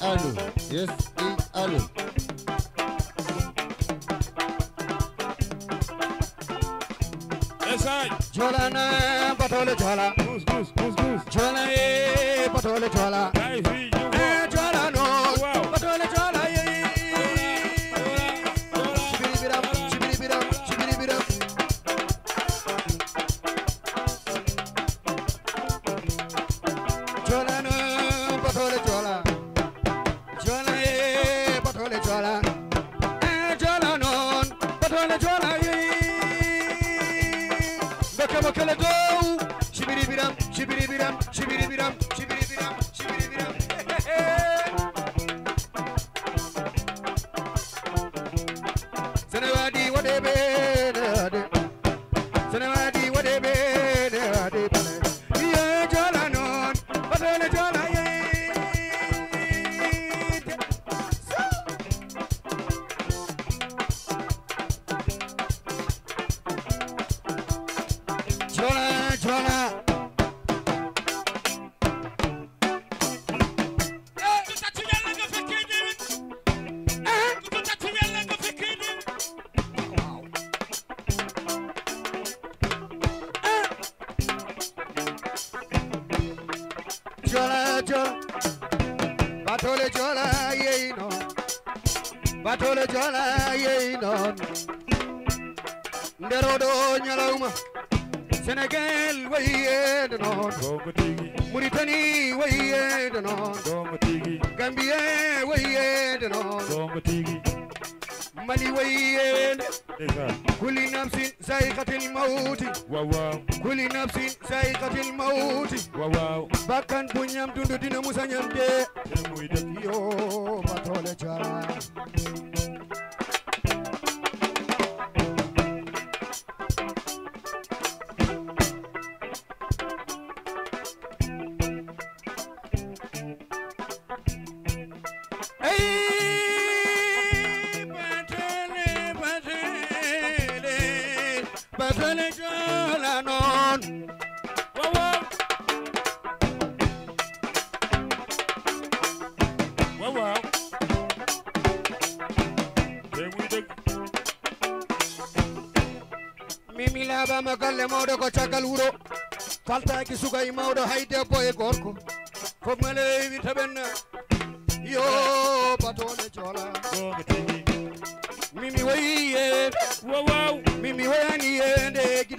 allo yes i allo Esai. Jola na batole jola. Goose, goose, goose, goose. Jola e batole jola. Fi you Baka bakala go. Shibiri biram, shibiri biram, shibiri biram, Batole jola ye no Nderodo nyalawma Sénégal waye de non. Gongo tigi, Mauritanie waye de mali wayyeende kulli nafsin zaiqatil mawti. Waaw waaw. Kulli nafsin zaiqatil mawti. Waaw waaw. Bakkan bu ñam dundu dina musa ñam dee. Muy def. Yoo ma galle mawɗo ko caggal wuro faltaki sugay mawɗo hay debbo e gorko fof male wirta ɓenna yo Gongo tigi. mimi woyi yede Waaw waaw. mimi woyani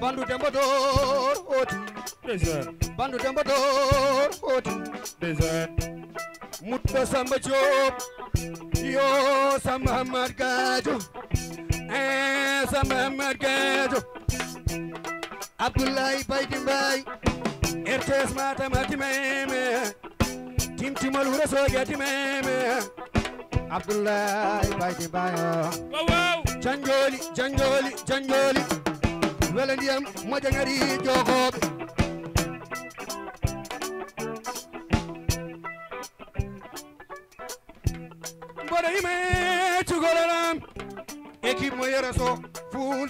bandu dembo dor oti Ndeysaan. bandu dembo dor oti Ndeysaan. mutɓe samba diop yo samba hamad gadio e eh, samba hamad gadio abdoulaye baydi mbay rts matam hatimeme timtimol wuro sogi hatimeme abdoulaye baydi mbayo oh. Waaw waaw. janjoli janjoli janjoli wele ndiyam mojangari jogoɓe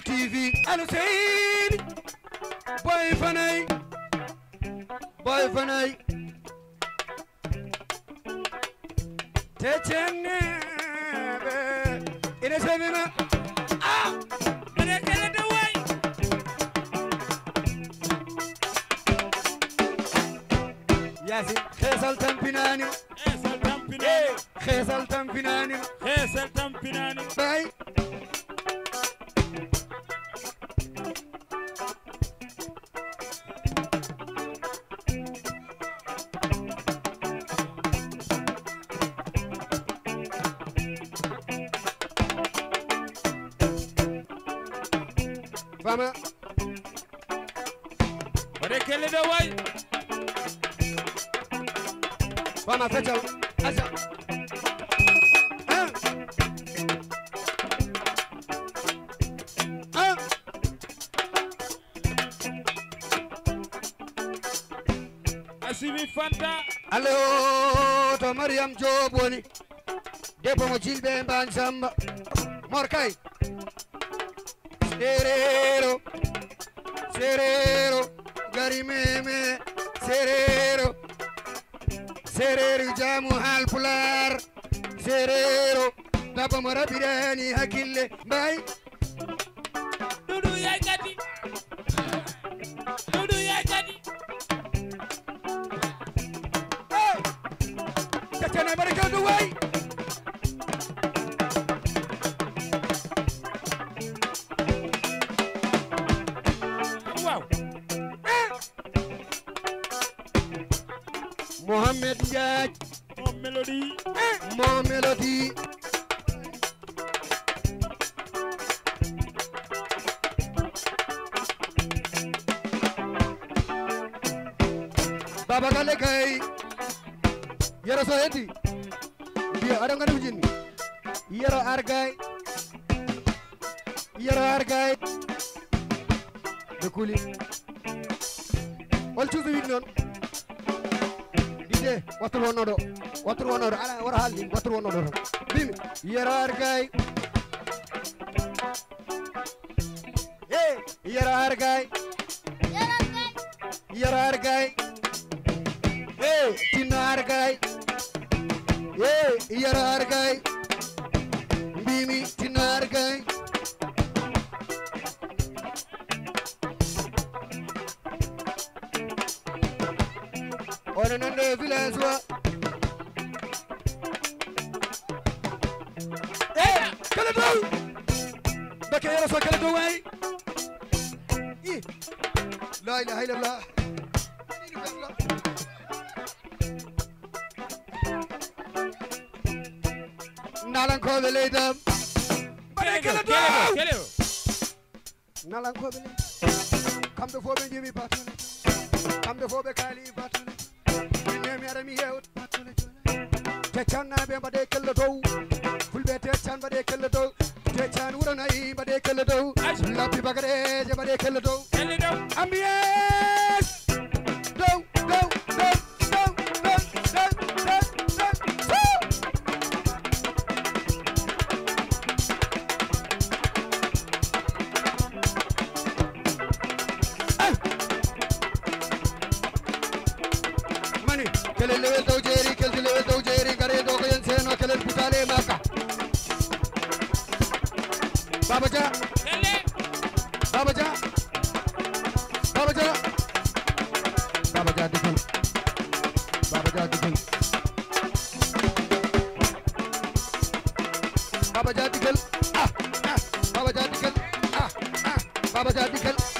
tv alo seyni boy ah! Yasin xeesal tampinani Xeesal tampinaani. xeesal tampinani Xeesal tampinaani. bay fama Mene kele de waay. fama feccal Asa. Vamos, attenzione. Ah. Ah. Asimi Fanta. Allo, to Mariam Joboni. Depo mo jilbe. Morkai. Serero. Serero. Garimeme. Serero. séeréer jamu hal pular. pulaar séeréero daba mara biraani hakkille mbaay dudu ya gadi dudu ya gadi hey. Kaccana barka du way baba galle kay yero so heddi mbiya aɗa gandi ko jinmi yero argay yero argay ɓe kuuli hol cuuso wiɗi noon dide wattur wonnoɗo wattur wonnoɗo ala wara haalni wattur wonnoɗo tan mbimi yero argay e yero argay yero argay argay ye yara argay mbimi dina argay on nande village wa eh kala do بكي يا رسول كلا دوي لا اله الا الله nalan kobele idam. Barekele dua. Nalan kobele. Kam de fobe jibi batule. Kam de fobe kali batule. Minne mi arami yeut batule. Techan na be bade kelle do. Fulbe techan bade kelle do. Techan uranai bade kelle do. Lapi bagare je bade kelle do. Kelle do. Ambiye level daw jeri kel level daw jeri gare do ko yen seno kelen butale maka baba ja baba ja baba ja baba ja dikun baba ja dikun baba ja dikun ah ah baba ja dikun ah ah baba ja dikun